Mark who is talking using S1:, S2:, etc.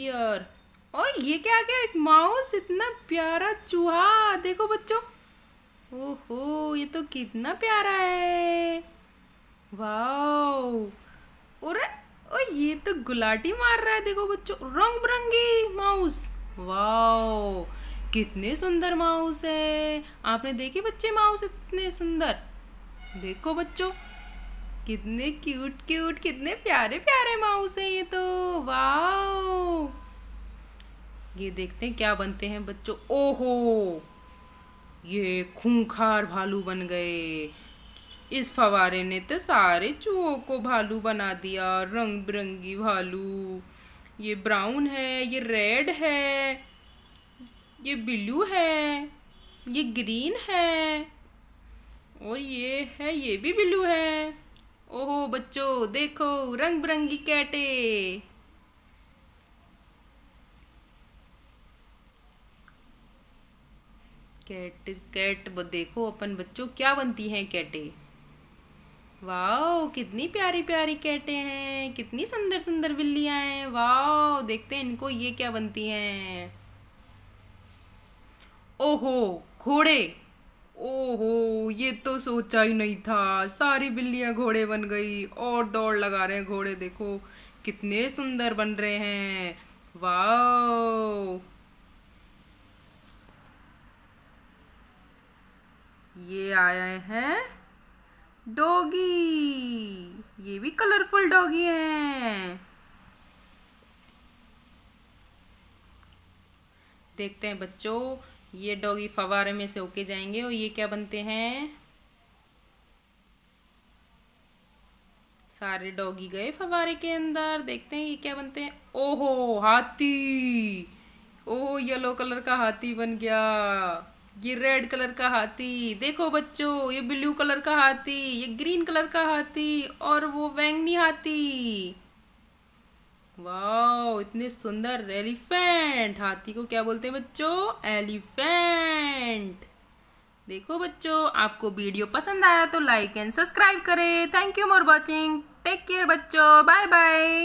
S1: यार और ये क्या क्या एक माउस इतना प्यारा चूहा। देखो बच्चों। ओहो, ये तो कितना प्यारा है। वाओ। और ओ ये तो गुलाटी मार रहा है, देखो बच्चों। रंग बिरंगी माउस वाओ। कितने सुंदर माउस है। आपने देखी बच्चे माउस इतने सुंदर? देखो बच्चों। कितने क्यूट क्यूट कितने प्यारे प्यारे माउस है ये तो। वाओ। ये देखते हैं क्या बनते हैं बच्चों। ओहो। ये खूंखार भालू बन गए। इस फवारे ने तो सारे चूहों को भालू बना दिया रंग बिरंगी भालू। ये ब्राउन है, ये रेड है, ये ब्लू है, ये ग्रीन है। और ये है, ये भी ब्लू है। ओहो बच्चों, देखो रंग बिरंगी कैटे, कैट कैट देखो अपन बच्चों, क्या बनती हैं कैटे? वाओ, कितनी प्यारी प्यारी कैटे हैं, कितनी सुंदर सुंदर बिल्लियाँ हैं। वाओ, देखते हैं इनको ये क्या बनती हैं। ओहो, घोड़े। ओहो, ये तो सोचा ही नहीं था। सारी बिल्लियाँ घोड़े बन गई और दौड़ लगा रहे हैं घोड़े। देखो, कितने सुंदर बन रहे हैं। वाओ। ये आए हैं डॉगी। ये भी कलरफुल डॉगी हैं। देखते हैं बच्चों ये डॉगी फवारे में से होके जाएँगे और ये क्या बनते हैं? सारे डॉगी गए फवारे के अंदर। देखते हैं ये क्या बनते हैं। ओहो, हाथी! ओहो, येलो कलर का हाथी बन गया। ये रेड कलर का हाथी। देखो बच्चों, ये ब्लू कलर का हाथी, ये ग्रीन कलर का हाथी और वो वैंगनी हाथी। वाओ, इतने सुंदर एलिफेंट। हाथी को क्या बोलते हैं बच्चों? एलिफेंट। देखो बच्चों, आपको वीडियो पसंद आया तो लाइक एंड सब्सक्राइब करें। Thank you for watching take care बच्चों। Bye bye